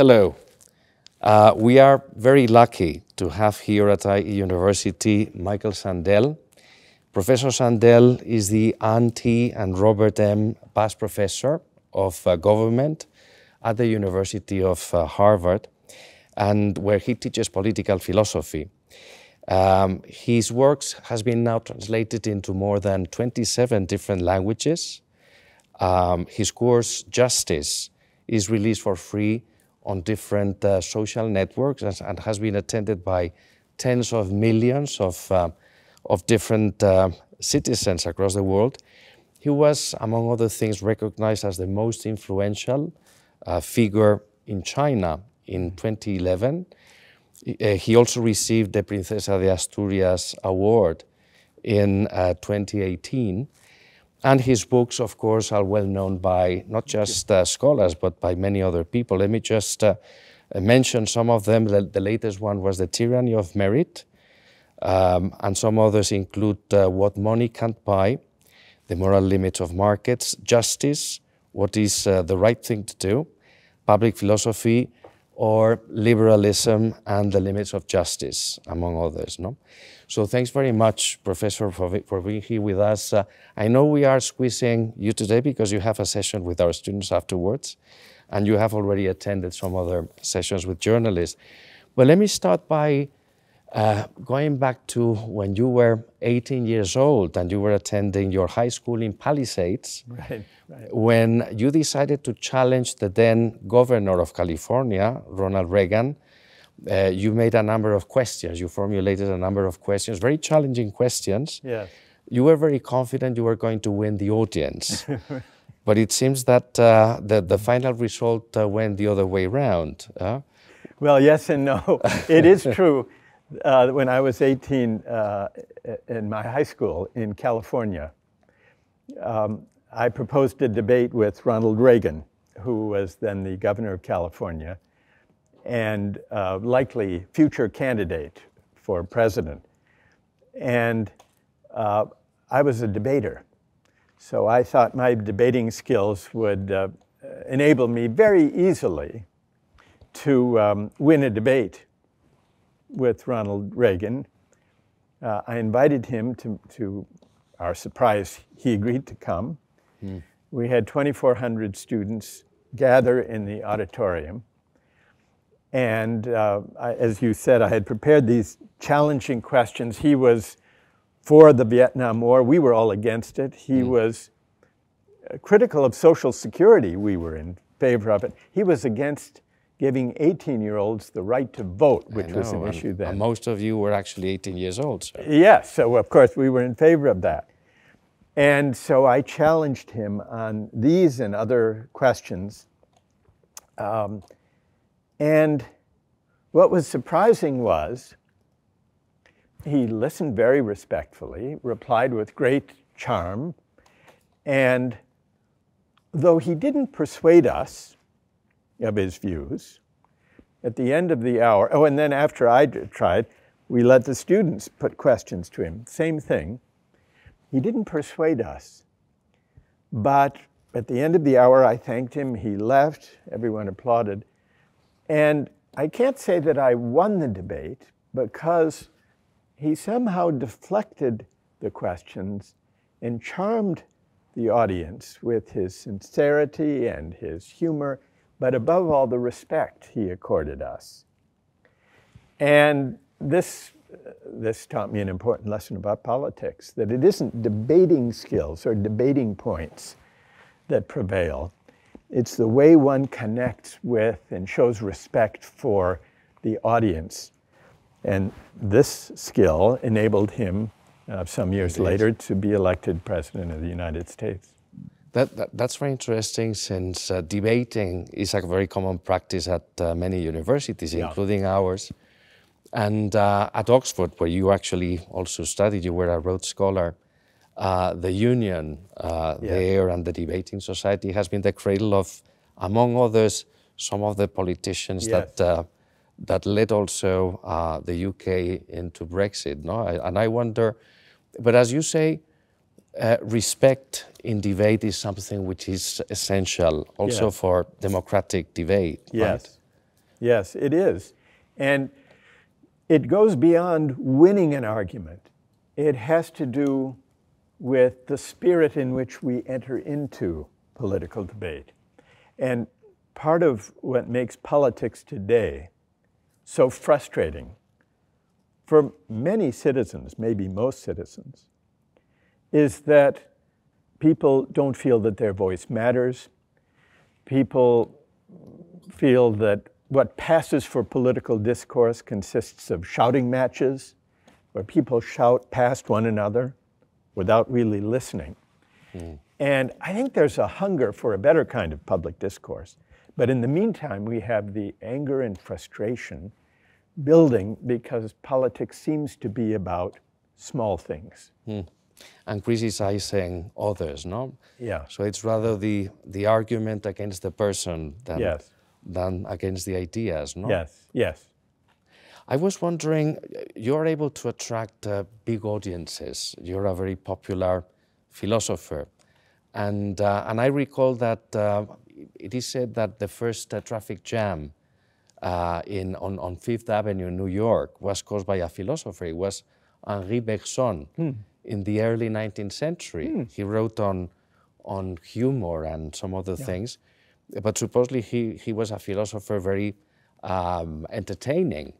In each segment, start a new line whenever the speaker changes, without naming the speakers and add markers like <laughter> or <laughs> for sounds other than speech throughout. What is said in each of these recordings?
Hello. Uh, we are very lucky to have here at IE University Michael Sandel. Professor Sandel is the T. and Robert M. Bass Professor of uh, Government at the University of uh, Harvard, and where he teaches political philosophy. Um, his works has been now translated into more than 27 different languages. Um, his course, Justice, is released for free on different uh, social networks and has been attended by tens of millions of, uh, of different uh, citizens across the world. He was, among other things, recognized as the most influential uh, figure in China in 2011. Uh, he also received the Princesa de Asturias Award in uh, 2018. And his books, of course, are well known by not just uh, scholars, but by many other people. Let me just uh, mention some of them. The, the, latest one was The Tyranny of Merit, um, and some others include uh, What Money Can't Buy, The Moral Limits of Markets, Justice, What is uh, the Right Thing to Do, Public Philosophy, or Liberalism and the Limits of Justice, among others. No? So thanks very much, Professor, for, for being here with us. Uh, I know we are squeezing you today because you have a session with our students afterwards, and you have already attended some other sessions with journalists. But let me start by uh, going back to when you were 18 years old and you were attending your high school in Palisades, <laughs>
right, right.
when you decided to challenge the then governor of California, Ronald Reagan, uh, you made a number of questions. You formulated a number of questions, very challenging questions.
Yes.
You were very confident you were going to win the audience. <laughs> but it seems that uh, the, the final result uh, went the other way around.
well, yes and no. <laughs> it is true. Uh, when I was 18 uh, in my high school in California, um, I proposed a debate with Ronald Reagan, who was then the governor of California and uh, likely future candidate for president. And uh, I was a debater. So I thought my debating skills would uh, enable me very easily to um, win a debate with Ronald Reagan. Uh, I invited him to, to our surprise, he agreed to come. Mm. We had 2,400 students gather in the auditorium. And uh, I, as you said, I had prepared these challenging questions. He was for the Vietnam War. We were all against it. He mm. was uh, critical of Social Security. We were in favor of it. He was against giving 18 year olds the right to vote, which know, was an issue then.
Most of you were actually 18 years old. So.
Yes, so of course we were in favor of that. And so I challenged him on these and other questions. Um, and what was surprising was he listened very respectfully, replied with great charm, and though he didn't persuade us of his views, at the end of the hour, oh, and then after I tried, we let the students put questions to him. Same thing. He didn't persuade us. But at the end of the hour, I thanked him. He left. Everyone applauded. And I can't say that I won the debate because he somehow deflected the questions and charmed the audience with his sincerity and his humor, but above all, the respect he accorded us. And this, this taught me an important lesson about politics that it isn't debating skills or debating points that prevail, it's the way one connects with and shows respect for the audience. And this skill enabled him uh, some years Indeed. later to be elected president of the United States.
That, that, that's very interesting since uh, debating is a very common practice at uh, many universities, yeah. including ours. And uh, at Oxford, where you actually also studied, you were a Rhodes Scholar, uh, the union uh, yeah. there and the debating society has been the cradle of, among others, some of the politicians that uh, that led also uh, the UK into Brexit. No, I, and I wonder, but as you say, uh, respect in debate is something which is essential also for democratic debate.
Yes,
right?
yes, it is. And it goes beyond winning an argument. It has to do with the spirit in which we enter into political debate. And part of what makes politics today so frustrating for many citizens, maybe most citizens, is that people don't feel that their voice matters. People feel that what passes for political discourse consists of shouting matches, where people shout past one another without really listening. Mm. And I think there's a hunger for a better kind of public discourse. But in the meantime, we have the anger and frustration building because politics seems to be about small things. Mm.
And criticizing others, no?
Yeah.
So it's rather the, the argument against the person than, yes. than against the ideas, no?
Yes, yes.
I was wondering, you're able to attract uh, big audiences. You're a very popular philosopher. And, uh, and I recall that uh, it is said that the first uh, traffic jam uh, in, on, on Fifth Avenue in New York was caused by a philosopher. It was Henri Bergson hmm. in the early 19th century. Hmm. He wrote on, on humor and some other yeah. things. But supposedly he, he was a philosopher very um, entertaining.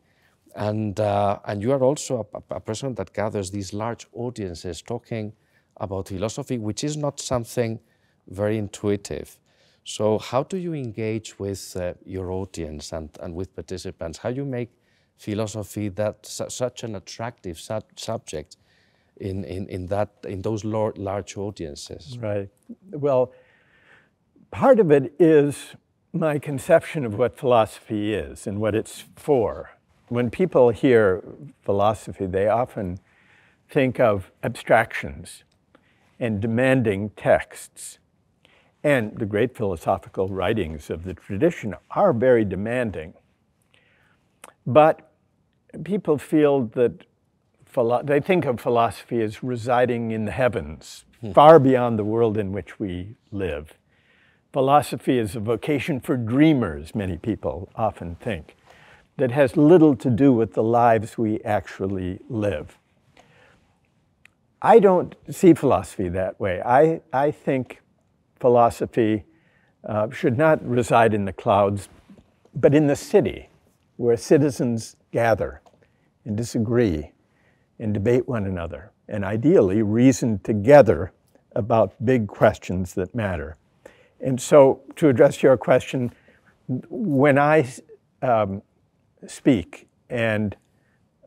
And, uh, and you are also a, a, person that gathers these large audiences talking about philosophy, which is not something very intuitive. So how do you engage with uh, your audience and, and with participants? How do you make philosophy that su such an attractive sub subject in, in, in, that, in those large audiences?
Right. Well, part of it is my conception of what philosophy is and what it's for when people hear philosophy, they often think of abstractions and demanding texts. And the great philosophical writings of the tradition are very demanding. But people feel that they think of philosophy as residing in the heavens, hmm. far beyond the world in which we live. Philosophy is a vocation for dreamers, many people often think that has little to do with the lives we actually live. I don't see philosophy that way. I, I think philosophy uh, should not reside in the clouds, but in the city, where citizens gather and disagree and debate one another, and ideally reason together about big questions that matter. And so, to address your question, when I um, speak and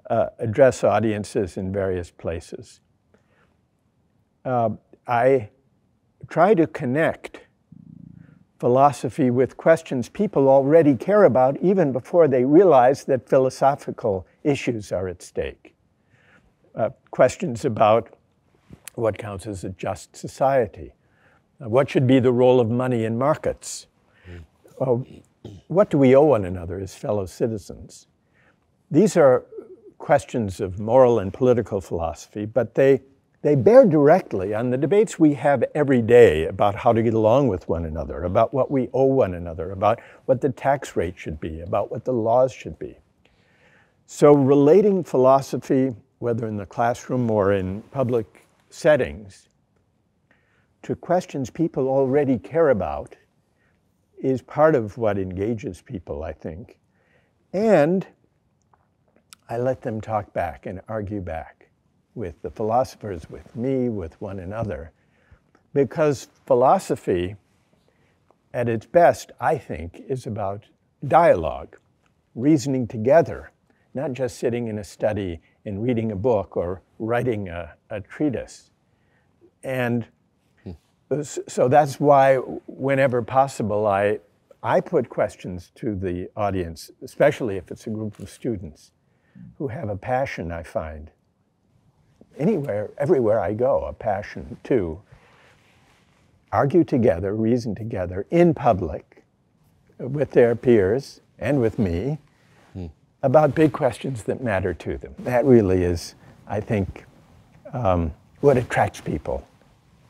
uh, address audiences in various places. Uh, I try to connect philosophy with questions people already care about even before they realize that philosophical issues are at stake. Uh, questions about what counts as a just society, uh, what should be the role of money in markets, mm what do we owe one another as fellow citizens? These are questions of moral and political philosophy, but they, they bear directly on the debates we have every day about how to get along with one another, about what we owe one another, about what the tax rate should be, about what the laws should be. So relating philosophy, whether in the classroom or in public settings, to questions people already care about is part of what engages people, I think. And I let them talk back and argue back with the philosophers, with me, with one another. Because philosophy, at its best, I think, is about dialogue, reasoning together, not just sitting in a study and reading a book or writing a, a treatise. And so that's why whenever possible, I, I put questions to the audience, especially if it's a group of students who have a passion, I find. Anywhere, everywhere I go, a passion to argue together, reason together in public with their peers and with me hmm. about big questions that matter to them. That really is, I think, um, what attracts people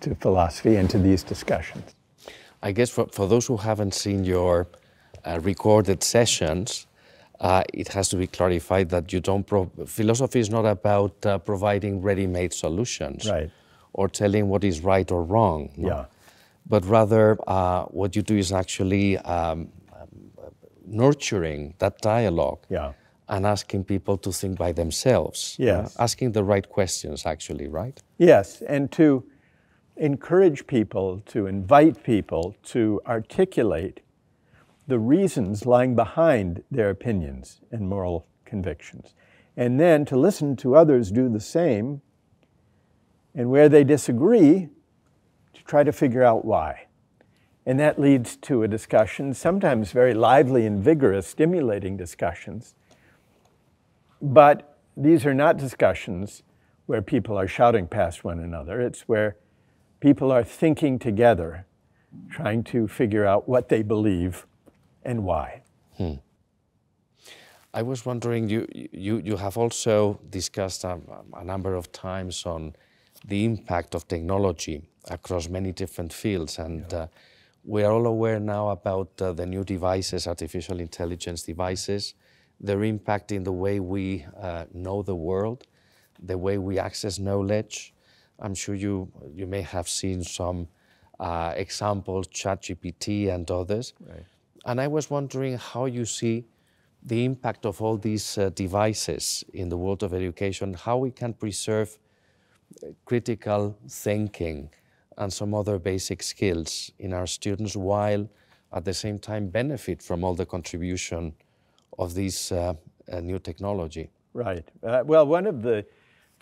to philosophy and to these discussions.
I guess for, for those who haven't seen your uh, recorded sessions, uh, it has to be clarified that you don't. Pro- philosophy is not about uh, providing ready-made solutions
Right.
or telling what is right or wrong. no?
Yeah.
But rather, uh, what you do is actually um, nurturing that dialogue
Yeah.
and asking people to think by themselves. uh,
Yes.
asking the right questions, actually, right?
Yes, and to encourage people, to invite people to articulate the reasons lying behind their opinions and moral convictions. And then to listen to others do the same, and where they disagree, to try to figure out why. And that leads to a discussion, sometimes very lively and vigorous, stimulating discussions. But these are not discussions where people are shouting past one another. It's where people are thinking together, trying to figure out what they believe and why.
I was wondering, you, you, you have also discussed a, a number of times on the impact of technology across many different fields. And uh, we are all aware now about uh, the new devices, artificial intelligence devices, their impact in the way we uh, know the world, the way we access knowledge. I'm sure you, you may have seen some uh, examples, ChatGPT and others. Right. And I was wondering how you see the impact of all these uh, devices in the world of education, how we can preserve uh, critical thinking and some other basic skills in our students while at the same time benefit from all the contribution of this uh, uh, new technology.
Right. Uh, well, one of the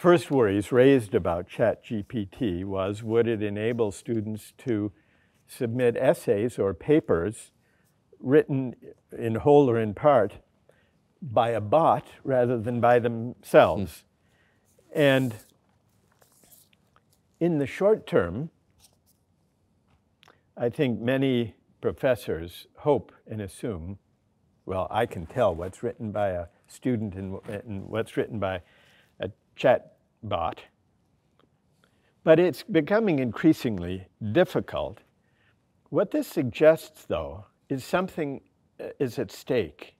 first worries raised about ChatGPT was would it enable students to submit essays or papers written in whole or in part by a bot rather than by themselves? Hmm. And in the short term, I think many professors hope and assume well, I can tell what's written by a student and, and what's written by a chat bot. But it's becoming increasingly difficult. What this suggests, though, is something uh, is at stake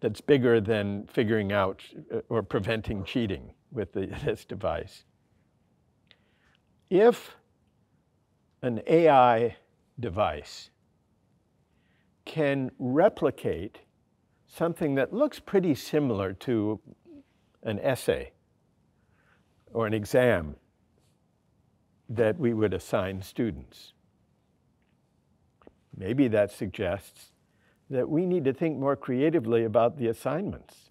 that's bigger than figuring out uh, or preventing cheating with the, <laughs> this device. If an AI device can replicate something that looks pretty similar to an essay or an exam that we would assign students. Maybe that suggests that we need to think more creatively about the assignments.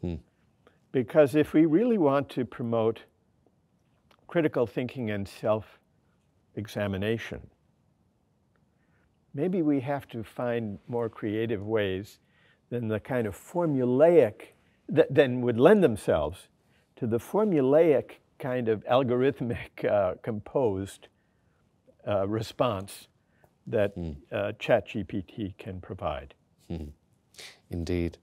Hmm. Because if we really want to promote critical thinking and self examination, maybe we have to find more creative ways than the kind of formulaic that then would lend themselves to the formulaic kind of algorithmic <laughs> uh, composed uh, response that uh, ChatGPT can provide.
Indeed.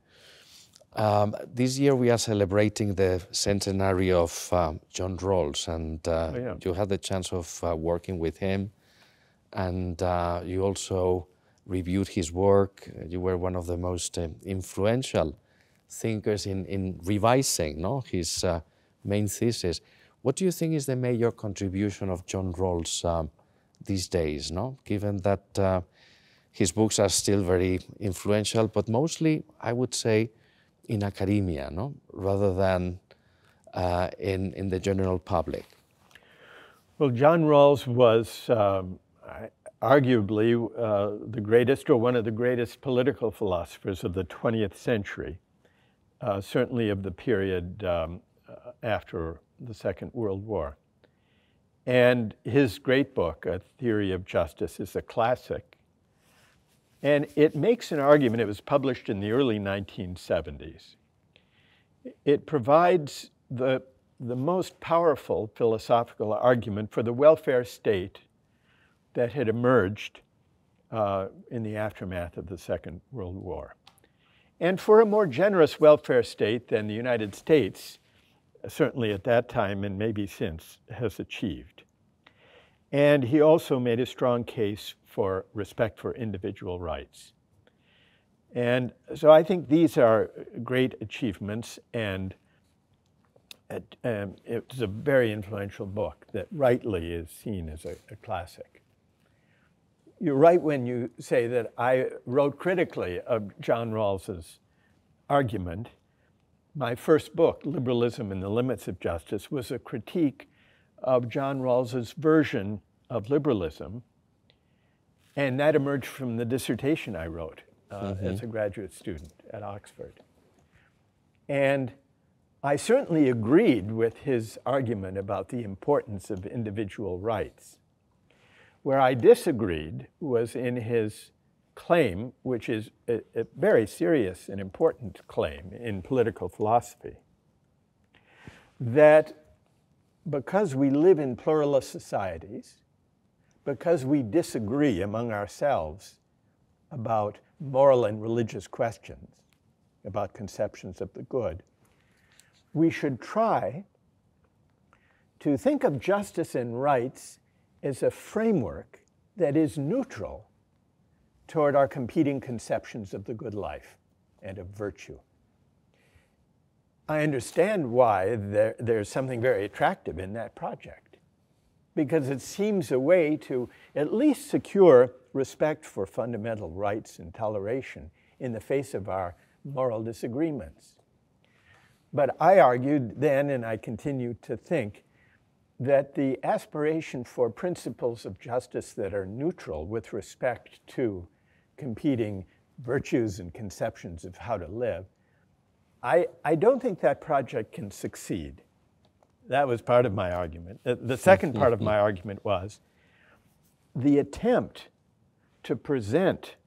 Um, this year we are celebrating the centenary of um, John Rawls, and uh,
Oh, yeah.
you had the chance of uh, working with him, and uh, you also reviewed his work. You were one of the most uh, influential thinkers in, in revising no, his uh, main thesis. What do you think is the major contribution of John Rawls um, these days, no? given that uh, his books are still very influential, but mostly, I would say, in academia, no? rather than uh, in, in the general public.
Well, John Rawls was um, arguably uh, the greatest or one of the greatest political philosophers of the 20th century, uh, certainly of the period um, uh, after the Second World War. And his great book, A Theory of Justice, is a classic. And it makes an argument, it was published in the early 1970s. It provides the, the most powerful philosophical argument for the welfare state that had emerged uh, in the aftermath of the Second World War. And for a more generous welfare state than the United States, certainly at that time and maybe since, has achieved. And he also made a strong case for respect for individual rights. And so I think these are great achievements, and it, um, it's a very influential book that rightly is seen as a, a classic. You're right when you say that I wrote critically of John Rawls's argument. My first book, Liberalism and the Limits of Justice, was a critique of John Rawls's version of liberalism, and that emerged from the dissertation I wrote uh, mm-hmm. as a graduate student at Oxford. And I certainly agreed with his argument about the importance of individual rights. Where I disagreed was in his claim, which is a, a very serious and important claim in political philosophy, that because we live in pluralist societies, because we disagree among ourselves about moral and religious questions, about conceptions of the good, we should try to think of justice and rights as a framework that is neutral toward our competing conceptions of the good life and of virtue. I understand why there, there's something very attractive in that project, because it seems a way to at least secure respect for fundamental rights and toleration in the face of our moral disagreements. But I argued then, and I continue to think, that the aspiration for principles of justice that are neutral with respect to competing virtues and conceptions of how to live I, I don't think that project can succeed. That was part of my argument. The second part of my <laughs> argument was the attempt to present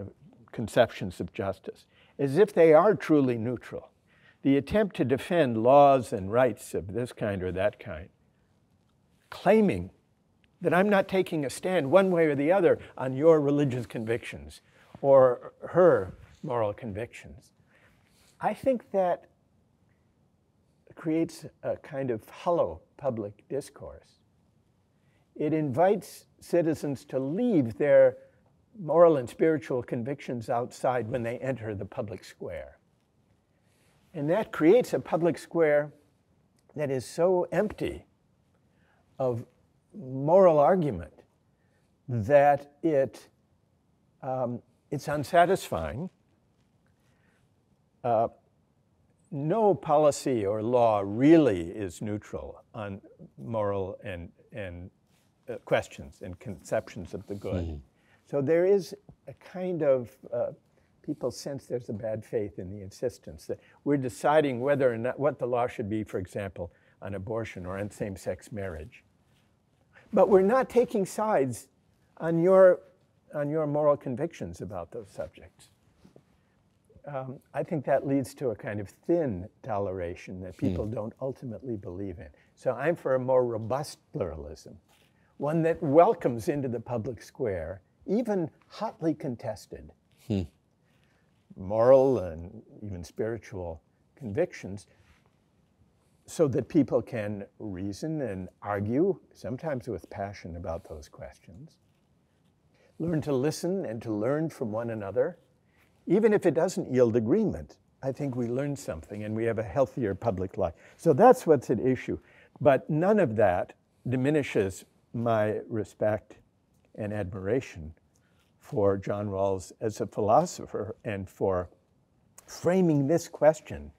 uh, conceptions of justice as if they are truly neutral. The attempt to defend laws and rights of this kind or that kind, claiming that I'm not taking a stand one way or the other on your religious convictions or her moral convictions. I think that creates a kind of hollow public discourse. It invites citizens to leave their moral and spiritual convictions outside when they enter the public square. And that creates a public square that is so empty of moral argument that it, um, it's unsatisfying uh, no policy or law really is neutral on moral and, and uh, questions and conceptions of the good. Mm-hmm. So there is a kind of, uh, people sense there's a bad faith in the insistence that we're deciding whether or not what the law should be, for example, on abortion or on same sex marriage. But we're not taking sides on your, on your moral convictions about those subjects um, I think that leads to a kind of thin toleration that hmm. people don't ultimately believe in. So I'm for a more robust pluralism, one that welcomes into the public square, even hotly contested, hmm. Moral and even spiritual convictions, so that people can reason and argue, sometimes with passion, about those questions. Learn to listen and to learn from one another even if it doesn't yield agreement, I think we learn something and we have a healthier public life. So that's what's at issue. But none of that diminishes my respect and admiration for John Rawls as a philosopher and for framing this question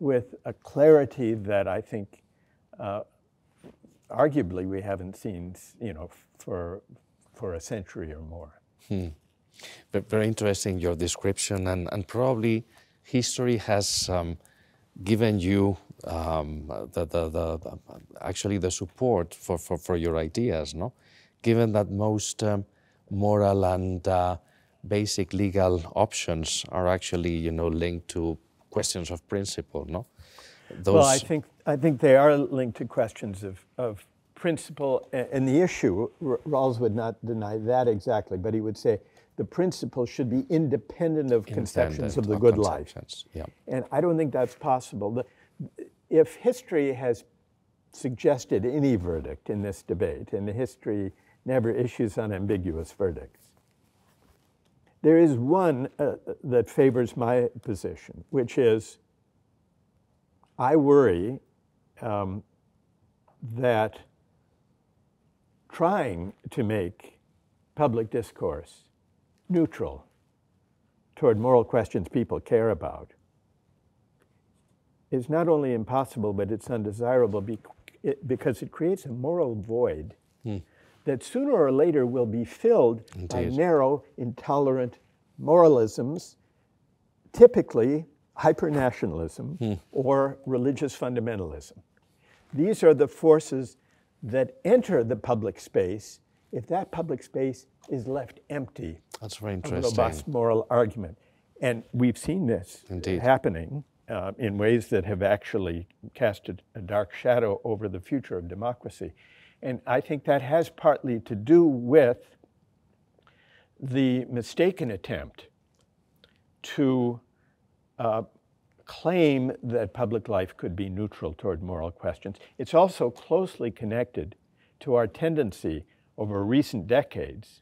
with a clarity that I think uh, arguably we haven't seen, you know, for, for a century or more. Hmm.
Very interesting your description, and, and probably history has um, given you um, the, the, the, actually the support for, for, for your ideas, no? Given that most um, moral and uh, basic legal options are actually, you know, linked to questions of principle, no?
Those well, I think I think they are linked to questions of, of principle and the issue. Rawls would not deny that exactly, but he would say the principle should be independent of conceptions of the of good life. Yeah. And I don't think that's possible. If history has suggested any verdict in this debate, and the history never issues unambiguous verdicts, There is one uh, that favors my position, which is I worry um, that trying to make public discourse neutral toward moral questions people care about is not only impossible, but it's undesirable because it creates a moral void hmm. That sooner or later will be filled Indeed. by narrow, intolerant moralisms, typically hypernationalism hmm. or religious fundamentalism. These are the forces that enter the public space if that public space is left empty.
That's very interesting.
Of robust moral argument. And we've seen this Indeed. happening uh, in ways that have actually cast a, a dark shadow over the future of democracy. And I think that has partly to do with the mistaken attempt to uh, claim that public life could be neutral toward moral questions. It's also closely connected to our tendency over recent decades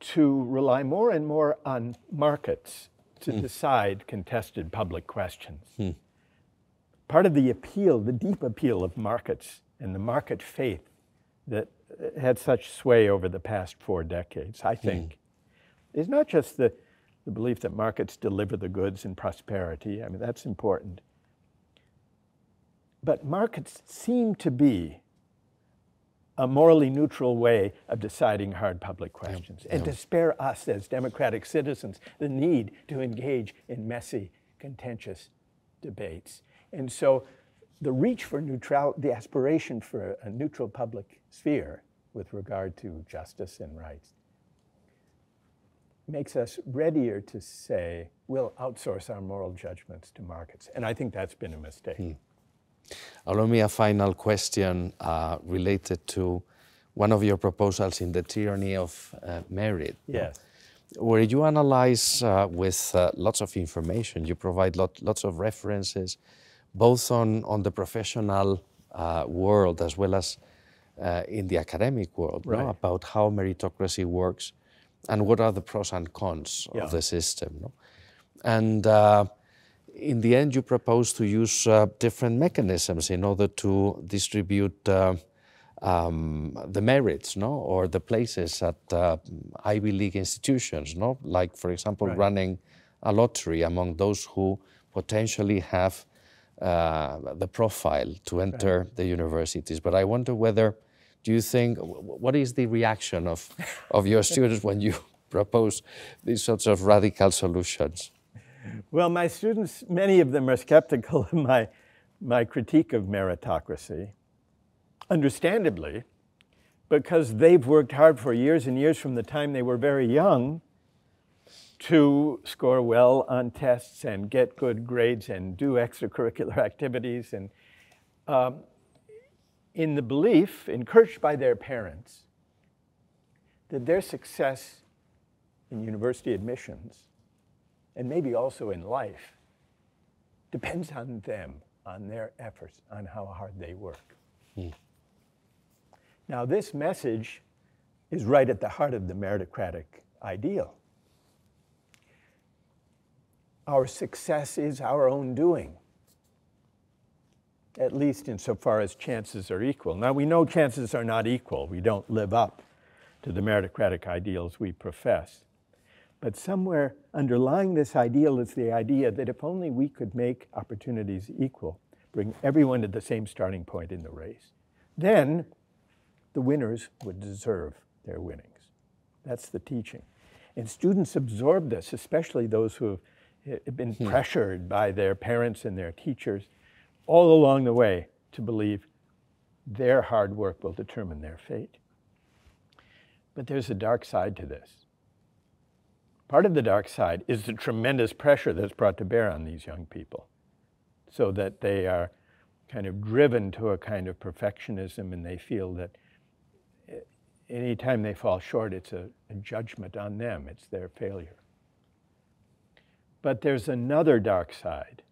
to rely more and more on markets to mm. decide contested public questions. Mm. Part of the appeal, the deep appeal of markets and the market faith that had such sway over the past four decades, I hmm. think, mm. is not just the the belief that markets deliver the goods and prosperity. I mean, that's important. But markets seem to be a morally neutral way of deciding hard public questions and to spare us as democratic citizens the need to engage in messy, contentious debates. And so the reach for neutral, the aspiration for a neutral public sphere with regard to justice and rights makes us readier to say, we'll outsource our moral judgments to markets. And I think that's been a mistake. Hmm.
Allow me a final question uh, related to one of your proposals in the tyranny of uh, merit.
Yes.
Where you analyze uh, with uh, lots of information, you provide lot, lots of references, both on, on the professional uh, world as well as uh, in the academic world, right. no? about how meritocracy works and what are the pros and cons yeah. of the system. No? And uh, in the end, you propose to use uh, different mechanisms in order to distribute uh, um, the merits, no, or the places at uh, Ivy League institutions, no, like for example, right. running a lottery among those who potentially have uh, the profile to enter right. the universities. But I wonder whether do you think what is the reaction of of your students when you <laughs> propose these sorts of radical solutions?
Well, my students, many of them are skeptical of my my critique of meritocracy, understandably, because they've worked hard for years and years from the time they were very young to score well on tests and get good grades and do extracurricular <laughs> activities and um, in the belief, encouraged by their parents, that their success in university admissions, and maybe also in life, depends on them, on their efforts, on how hard they work. Hmm. Now, this message is right at the heart of the meritocratic ideal. Our success is our own doing at least insofar as chances are equal. Now, we know chances are not equal. We don't live up to the meritocratic ideals we profess. But somewhere underlying this ideal is the idea that if only we could make opportunities equal, bring everyone to the same starting point in the race, then the winners would deserve their winnings. That's the teaching. And students absorb this, especially those who have been hmm. pressured by their parents and their teachers all along the way to believe their hard work will determine their fate. But there's a dark side to this. Part of the dark side is the tremendous pressure that's brought to bear on these young people so that they are kind of driven to a kind of perfectionism and they feel that anytime they fall short, it's a, a judgment on them, it's their failure. But there's another dark side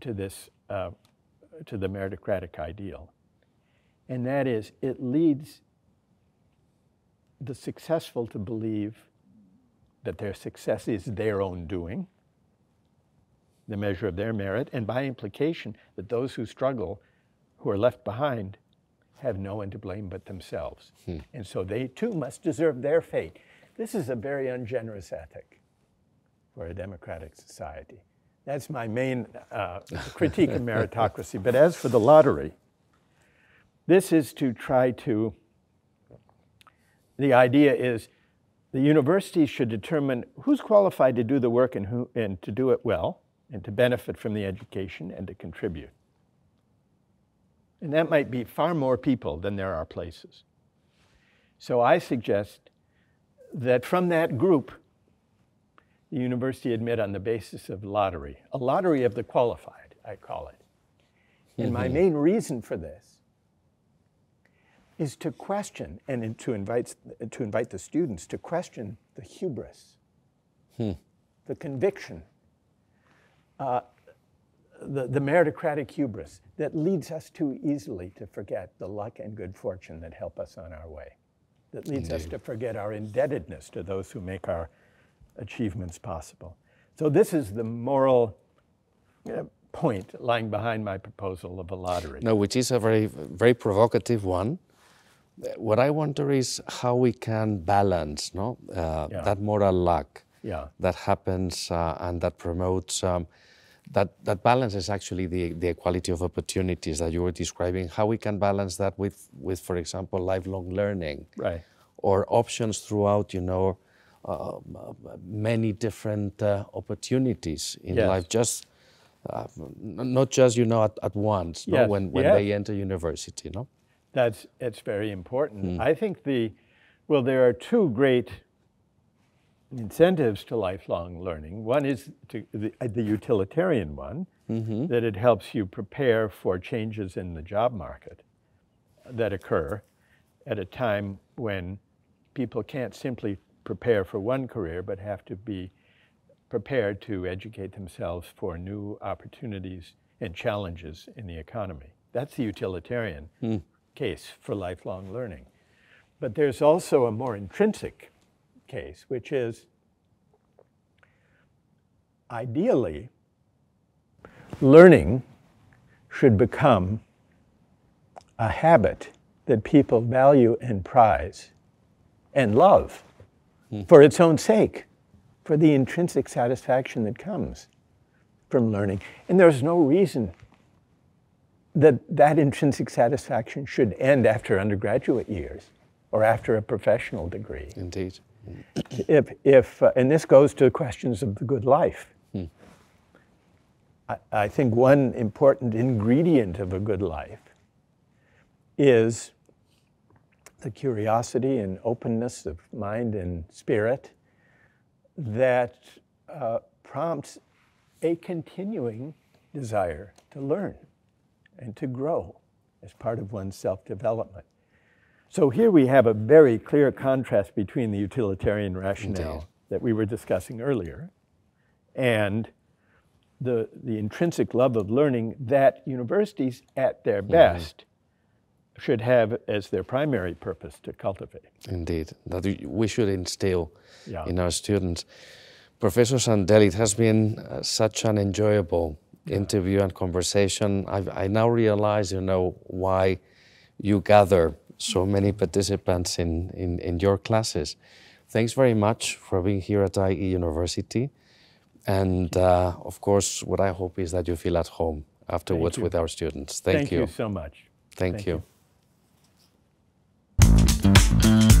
to this, uh, to the meritocratic ideal. And that is, it leads the successful to believe that their success is their own doing, the measure of their merit, and by implication, that those who struggle, who are left behind, have no one to blame but themselves. Hmm. And so they too must deserve their fate. This is a very ungenerous ethic for a democratic society. That's my main uh, critique of meritocracy. But as for the lottery, this is to try to, the idea is the universities should determine who's qualified to do the work and, who, and to do it well and to benefit from the education and to contribute. And that might be far more people than there are places. So I suggest that from that group, the university admit on the basis of lottery, a lottery of the qualified, I call it. And mm-hmm. my main reason for this is to question and to invite, to invite the students to question the hubris, hmm. the conviction, uh, the, the meritocratic hubris that leads us too easily to forget the luck and good fortune that help us on our way, that leads Indeed. us to forget our indebtedness to those who make our achievements possible. So, this is the moral point lying behind my proposal of a lottery.
No, which is a very, very provocative one. What I wonder is how we can balance no, uh, yeah. that moral luck yeah. that happens uh, and that promotes. Um, that, that balance is actually the, the equality of opportunities that you were describing, how we can balance that with, with for example, lifelong learning.
Right.
Or options throughout, you know, uh, many different uh, opportunities in yes. life, just uh, not just, you know, at, at once, yes. no? when, when yes. they enter university, no?
That's, it's very important. Mm. I think the, well, there are two great incentives to lifelong learning. One is to, the, uh, the utilitarian one, mm-hmm. that it helps you prepare for changes in the job market that occur at a time when people can't simply prepare for one career, but have to be prepared to educate themselves for new opportunities and challenges in the economy. That's the utilitarian mm. case for lifelong learning. But there's also a more intrinsic case, which is ideally, learning should become a habit that people value and prize and love mm. for its own sake, for the intrinsic satisfaction that comes from learning. And there's no reason that that intrinsic satisfaction should end after undergraduate years or after a professional degree.
Indeed. <clears throat>
If, if uh, and this goes to questions of the good life. Hmm. I, I think one important ingredient of a good life is the curiosity and openness of mind and spirit that uh, prompts a continuing desire to learn and to grow as part of one's self development. So here we have a very clear contrast between the utilitarian rationale Indeed. that we were discussing earlier and the, the intrinsic love of learning that universities at their mm-hmm. best. Should have as their primary purpose to cultivate.
Indeed, that we should instill yeah. in our students. Professor Sandel, it has been uh, such an enjoyable yeah. interview and conversation. I've, I now realize, you know, why you gather so many participants in, in, in your classes. Thanks very much for being here at IE University. And uh, of course, what I hope is that you feel at home afterwards with our students. Thank, you.
Thank
you.
you so much.
Thank, Thank you.
You.